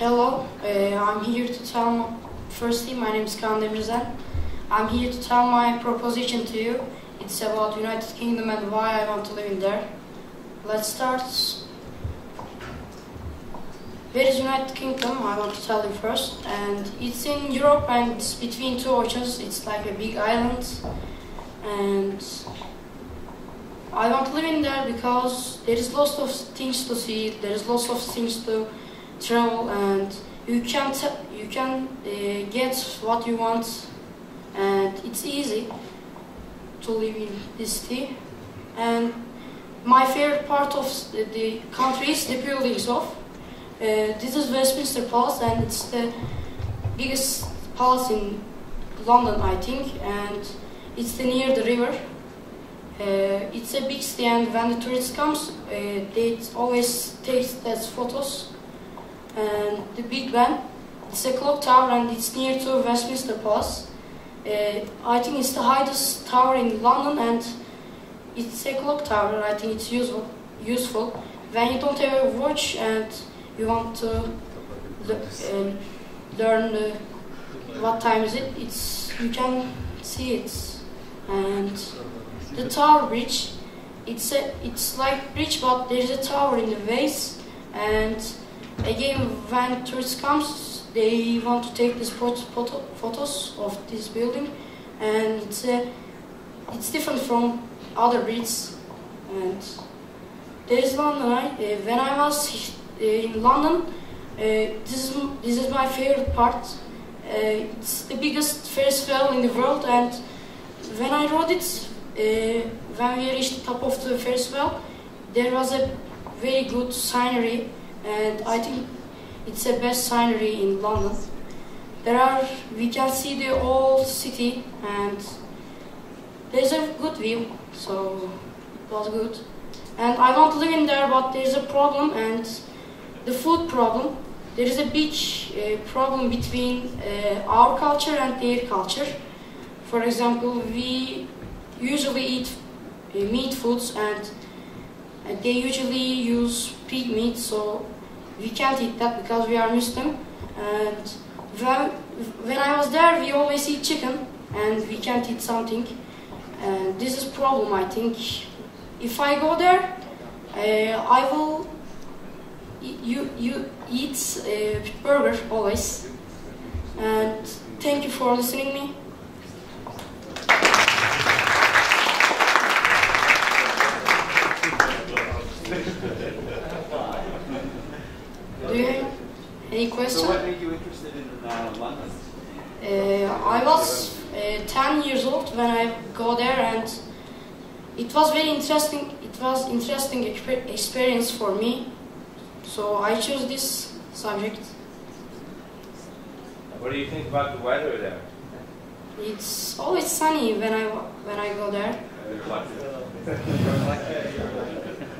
Uh, firstly, my name is Kaan Demirzen. I'm here to tell my proposition to you. It's about United Kingdom and why I want to live in there. Let's start. Where is United Kingdom? I want to tell you first. And it's in Europe and it's between two oceans. It's like a big island. And I want to live in there because there is lots of things to see. There is lots of things to travel and you can you can uh, get what you want and it's easy to live in this city. And my favorite part of the, country is the buildings of uh, this is Westminster Palace and it's the biggest palace in London I think and it's near the river. Uh, it's a big city and when the tourists comes uh, they always take as photos and the Big Ben. It's a clock tower and it's near to Westminster Palace. Uh, I think it's the highest tower in London and it's a clock tower. I think it's useful. Useful when you don't have a watch and you want to um, learn uh, what time is it. It's you can see it and the Tower Bridge. It's a it's like bridge, but there is a tower in the base and Again, when tourists comes, they want to take these photo photos of this building, and it's uh, it's different from other breeds. And there is one I, uh, when I was uh, in London, uh, this is this is my favorite part. Uh, it's the biggest Ferris wheel in the world, and when I rode it, uh, when we reached the top of the Ferris wheel, there was a very good scenery and I think it's the best scenery in London. There are, we can see the old city and there's a good view, so it was good. And I want to live in there, but there's a problem and the food problem. There is a big uh, problem between uh, our culture and their culture. For example, we usually eat uh, meat foods and they usually use pig meat, so we can't eat that because we are Muslim. And when, when I was there, we always eat chicken, and we can't eat something. And this is problem, I think. If I go there, uh, I will you you eat uh, burger always. And thank you for listening me. Do you have any questions? So what made you interested in uh, London? Uh, I was uh, 10 years old when I go there and it was very interesting. It was interesting experience for me. So I chose this subject. What do you think about the weather there? It's always sunny when I when I go there.